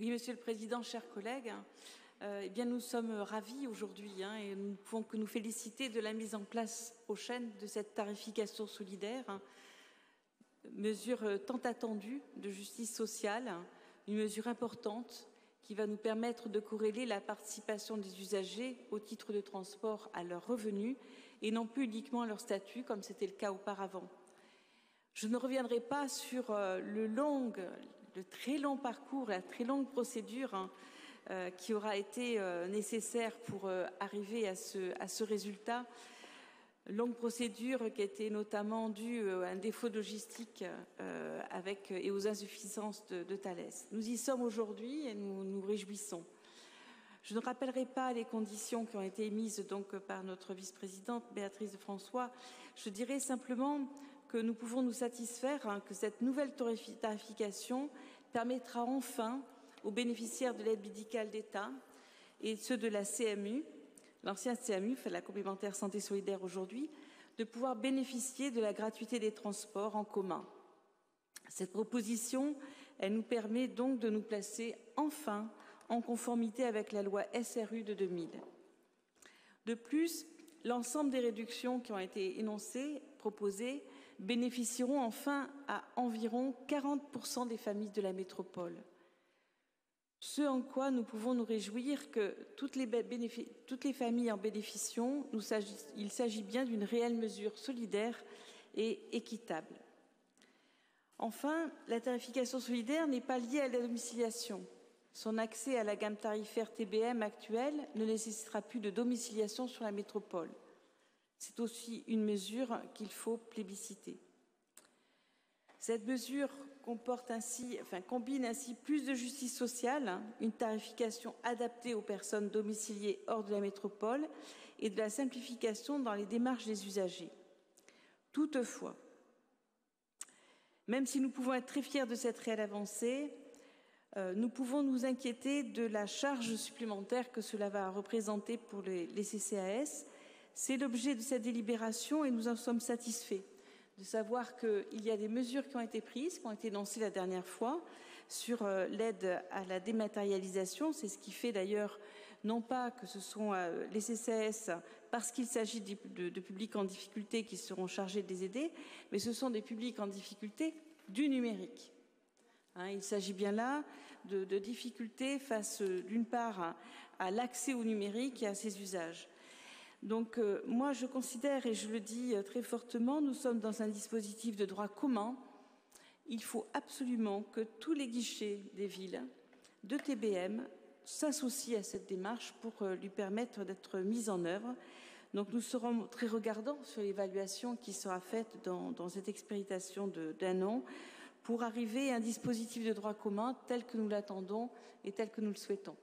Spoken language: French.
Oui, Monsieur le Président, chers collègues, euh, eh nous sommes ravis aujourd'hui hein, et nous ne pouvons que nous féliciter de la mise en place prochaine de cette tarification solidaire, mesure tant attendue de justice sociale, une mesure importante qui va nous permettre de corréler la participation des usagers au titre de transport à leurs revenus et non plus uniquement à leur statut comme c'était le cas auparavant. Je ne reviendrai pas sur euh, le long, le très long parcours, la très longue procédure hein, euh, qui aura été euh, nécessaire pour euh, arriver à ce, résultat. Longue procédure qui a été notamment due à un défaut logistique et aux insuffisances de, de Thalès. Nous y sommes aujourd'hui et nous nous réjouissons. Je ne rappellerai pas les conditions qui ont été émises donc par notre vice-présidente Béatrice de François. Je dirais simplement que nous pouvons nous satisfaire hein, que cette nouvelle tarification permettra enfin aux bénéficiaires de l'aide médicale d'État et ceux de la CMU, l'ancien CMU, fait la complémentaire santé solidaire aujourd'hui, de pouvoir bénéficier de la gratuité des transports en commun. Cette proposition, elle nous permet donc de nous placer enfin en conformité avec la loi SRU de 2000. De plus, l'ensemble des réductions qui ont été énoncées, proposées, bénéficieront enfin à environ 40% des familles de la métropole. Ce en quoi nous pouvons nous réjouir que toutes les, familles en bénéficient, il s'agit bien d'une réelle mesure solidaire et équitable. Enfin, la tarification solidaire n'est pas liée à la domiciliation. Son accès à la gamme tarifaire TBM actuelle ne nécessitera plus de domiciliation sur la métropole. C'est aussi une mesure qu'il faut plébisciter. Cette mesure combine ainsi plus de justice sociale, une tarification adaptée aux personnes domiciliées hors de la métropole et de la simplification dans les démarches des usagers. Toutefois, même si nous pouvons être très fiers de cette réelle avancée, nous pouvons nous inquiéter de la charge supplémentaire que cela va représenter pour les CCAS. C'est l'objet de cette délibération et nous en sommes satisfaits de savoir qu'il y a des mesures qui ont été prises, qui ont été lancées la dernière fois sur euh, l'aide à la dématérialisation. C'est ce qui fait d'ailleurs non pas que ce sont euh, les CCS parce qu'il s'agit de, publics en difficulté qui seront chargés de les aider, mais ce sont des publics en difficulté du numérique. Hein, il s'agit bien là de, difficultés face, d'une part, à l'accès au numérique et à ses usages. Donc euh, moi, je considère, et je le dis euh, très fortement, nous sommes dans un dispositif de droit commun. Il faut absolument que tous les guichets des villes de TBM s'associent à cette démarche pour euh, lui permettre d'être mise en œuvre. Donc nous serons très regardants sur l'évaluation qui sera faite dans, dans cette expérimentation d'un an pour arriver à un dispositif de droit commun tel que nous l'attendons et tel que nous le souhaitons.